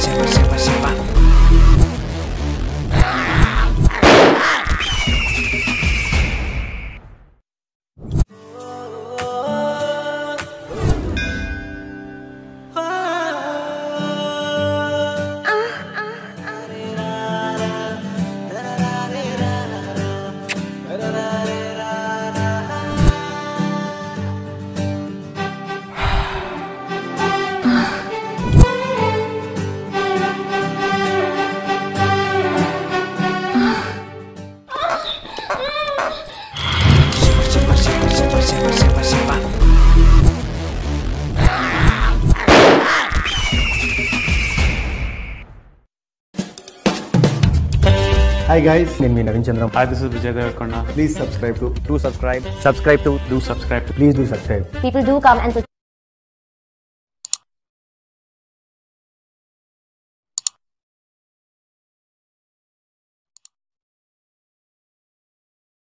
lleva, lleva, lleva. Hi guys నేను మీ Naveen Chandram Hi, this is Vijay Devarkonda. Please subscribe to do subscribe subscribe to Do subscribe to please do subscribe People do come and